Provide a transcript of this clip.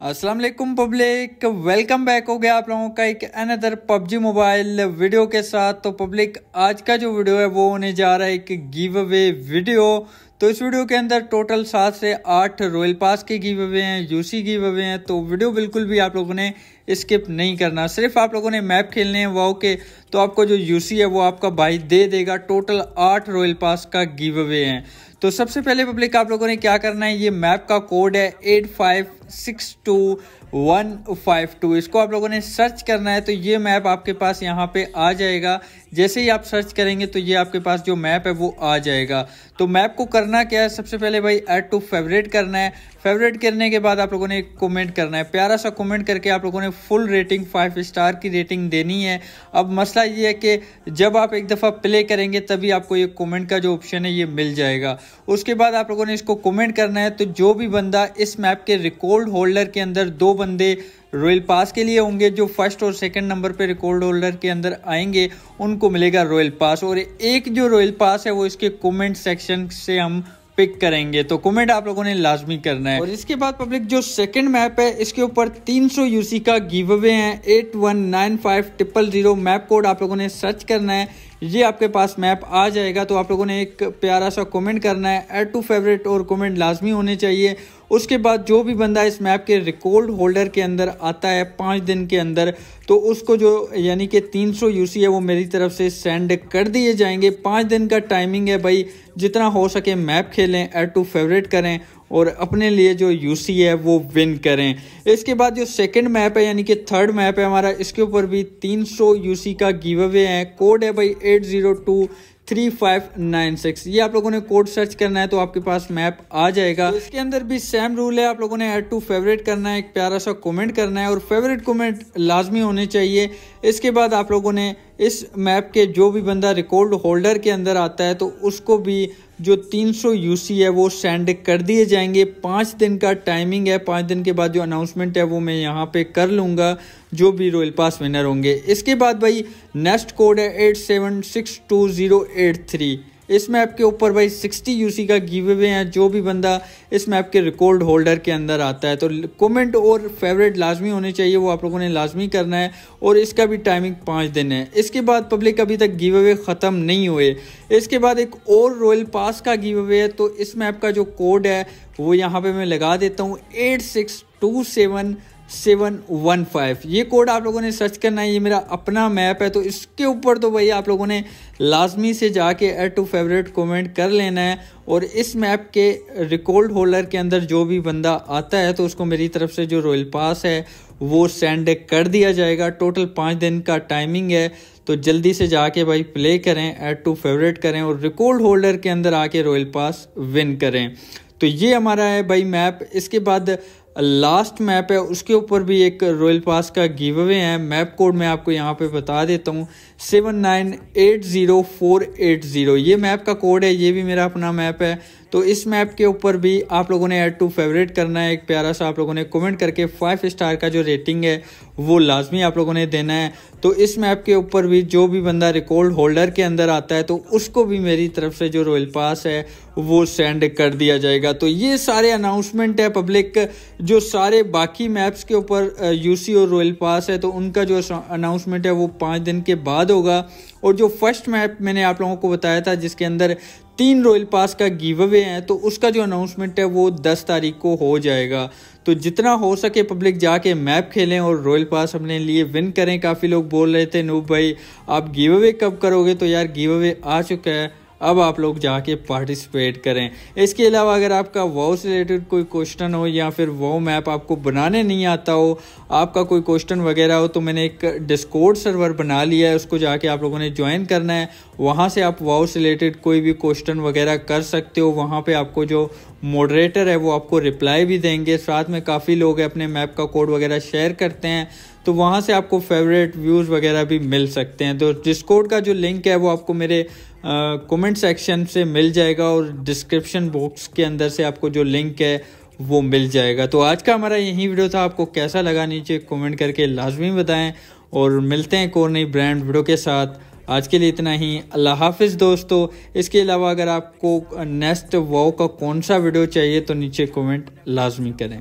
वालेकुम public, welcome back हो गया आप लोगों का एक अनदर पबजी मोबाइल वीडियो के साथ। तो पब्लिक, आज का जो वीडियो है, वो होने जा रहा है एक गिव अवे वीडियो। तो इस वीडियो के अंदर टोटल सात से आठ रॉयल पास के गिव अवे हैं यूसी गिव अवे हैं तो वीडियो बिल्कुल भी आप लोगों ने स्किप नहीं करना। सिर्फ़ आप लोगों ने मैप खेलने हैं वाओ के तो आपको जो यूसी है, वो आपका भाई दे देगा। टोटल आठ रॉयल पास का गिव अवे हैं। तो सबसे पहले पब्लिक आप लोगों ने क्या करना है? ये मैप का कोड है eight five six two one five two इसको आप लोगों ने सर्च करना है तो ये मैप आपके पास यहाँ पे आ जाएगा। जैसे ही आप सर्च करेंगे तो ये आपके पास जो मैप है, वो आ जाएगा। तो मैप को करना क्या है? सबसे पहले भाई ऐड टू फेवरेट करना है। फेवरेट करने के बाद आप लोगों ने कमेंट करना है। प्यारा सा कमेंट करके आप लोगों ने फुल रेटिंग फाइव स्टार की रेटिंग देनी है। अब मसला ये है कि जब आप एक दफ़ा प्ले करेंगे, तभी आपको ये कमेंट का जो ऑप्शन है, ये मिल जाएगा। उसके बाद आप लोगों ने इसको कमेंट करना है तो जो भी बंदा इस मैप के रिकॉर्ड होल्डर के अंदर दो बंदे रॉयल पास के लिए होंगे, जो फ़र्स्ट और सेकंड नंबर पे रिकॉर्ड होल्डर के अंदर आएँगे, उनको मिलेगा रॉयल पास। और एक जो रॉयल पास है, वो इसके कमेंट सेक्शन से हम पिक करेंगे। तो कमेंट आप लोगों ने लाजमी करना है। और इसके बाद पब्लिक जो सेकंड मैप है, इसके ऊपर 300 यूसी का गिव अवे है। Eight one nine five triple zero map code आप लोगों ने सर्च करना है। ये आपके पास मैप आ जाएगा तो आप लोगों ने एक प्यारा सा कमेंट करना है। एड टू फेवरेट और कमेंट लाजमी होने चाहिए। उसके बाद जो भी बंदा इस मैप के रिकॉर्ड होल्डर के अंदर आता है पाँच दिन के अंदर तो उसको जो, यानी कि 300 यूसी है, वो मेरी तरफ़ से सेंड कर दिए जाएँगे। पाँच दिन का टाइमिंग है भाई, जितना हो सके मैप खेलें एड टू फेवरेट करें और अपने लिए जो यूसी है, वो विन करें। इसके बाद जो सेकंड मैप है, यानी कि थर्ड मैप है हमारा, इसके ऊपर भी 300 यूसी का गिव अवे है। कोड है भाई 802 थ्री फाइव नाइन सिक्स ये आप लोगों ने कोड सर्च करना है तो आपके पास मैप आ जाएगा। तो इसके अंदर भी सेम रूल है, आप लोगों ने एड टू फेवरेट करना है, एक प्यारा सा कमेंट करना है और फेवरेट कमेंट लाजमी होने चाहिए। इसके बाद आप लोगों ने इस मैप के जो भी बंदा रिकॉर्ड होल्डर के अंदर आता है तो उसको भी जो 300 यूसी है, वो सेंड कर दिए जाएँगे। पाँच दिन का टाइमिंग है, पाँच दिन के बाद जो अनाउंसमेंट है, वो मैं यहाँ पे कर लूँगा, जो भी रॉयल पास विनर होंगे। इसके बाद भाई नेक्स्ट कोड है eight seven six two zero eight three इस मैप के ऊपर भाई 60 यूसी का गिव अवे है, जो भी बंदा इस मैप के रिकॉर्ड होल्डर के अंदर आता है। तो कमेंट और फेवरेट लाजमी होने चाहिए, वो आप लोगों ने लाजमी करना है और इसका भी टाइमिंग पाँच दिन है। इसके बाद पब्लिक अभी तक गिव अवे ख़त्म नहीं हुए। इसके बाद एक और रॉयल पास का गिव अवे है तो इस मैप का जो कोड है, वो यहाँ पे मैं लगा देता हूँ eight six two seven seven one five ये कोड आप लोगों ने सर्च करना है, ये मेरा अपना मैप है तो इसके ऊपर तो भाई आप लोगों ने लाजमी से जाके एड टू फेवरेट कमेंट कर लेना है और इस मैप के रिकॉर्ड होल्डर के अंदर जो भी बंदा आता है तो उसको मेरी तरफ़ से जो रॉयल पास है, वो सेंड कर दिया जाएगा। टोटल पाँच दिन का टाइमिंग है तो जल्दी से जाके भाई प्ले करें एड टू फेवरेट करें और रिकॉर्ड होल्डर के अंदर आके रॉयल पास विन करें। तो ये हमारा है भाई मैप इसके बाद लास्ट मैप है, उसके ऊपर भी एक रॉयल पास का गिव अवे है। मैप कोड मैं आपको यहाँ पे बता देता हूँ seven nine eight zero four eight zero ये मैप का कोड है, ये भी मेरा अपना मैप है। तो इस मैप के ऊपर भी आप लोगों ने ऐड टू फेवरेट करना है। एक प्यारा सा आप लोगों ने कमेंट करके फाइव स्टार का जो रेटिंग है, वो लाजमी आप लोगों ने देना है। तो इस मैप के ऊपर भी जो भी बंदा रिकॉर्ड होल्डर के अंदर आता है तो उसको भी मेरी तरफ़ से जो रॉयल पास है, वो सेंड कर दिया जाएगा। तो ये सारे अनाउंसमेंट है पब्लिक जो सारे बाकी मैप्स के ऊपर यूसी और रॉयल पास है तो उनका जो अनाउंसमेंट है, वो पाँच दिन के बाद होगा। और जो फ़र्स्ट मैप मैंने आप लोगों को बताया था, जिसके अंदर तीन रॉयल पास का गिव अवे है तो उसका जो अनाउंसमेंट है, वो दस तारीख को हो जाएगा। तो जितना हो सके पब्लिक जाके मैप खेलें और रॉयल पास अपने लिए विन करें। काफ़ी लोग बोल रहे थे, नूब भाई, आप गिव अवे कब करोगे? तो यार गिव अवे आ चुका है। अब आप लोग जाके पार्टिसिपेट करें। इसके अलावा अगर आपका वो से रिलेटेड कोई क्वेश्चन हो या फिर वो मैप आपको बनाने नहीं आता हो, आपका कोई क्वेश्चन वगैरह हो तो मैंने एक डिस्कोड सर्वर बना लिया है, उसको जाके आप लोगों ने ज्वाइन करना है। वहाँ से आप वाओ से रिलेटेड कोई भी क्वेश्चन वगैरह कर सकते हो। वहाँ पे आपको जो मॉडरेटर है, वो आपको रिप्लाई भी देंगे। साथ में काफ़ी लोग अपने मैप का कोड वगैरह शेयर करते हैं। तो वहाँ से आपको फेवरेट व्यूज़ वगैरह भी मिल सकते हैं। तो डिस्कोड का जो लिंक है, वो आपको मेरे कमेंट सेक्शन से मिल जाएगा और डिस्क्रिप्शन बॉक्स के अंदर से आपको जो लिंक है, वो मिल जाएगा। तो आज का हमारा यही वीडियो था। आपको कैसा लगा नीचे कमेंट करके लाजमी बताएँ और मिलते हैं कोई नई ब्रांड वीडियो के साथ। आज के लिए इतना ही। अल्लाह हाफिज़ दोस्तों। इसके अलावा अगर आपको नेक्स्ट वो का कौन सा वीडियो चाहिए तो नीचे कमेंट लाजमी करें।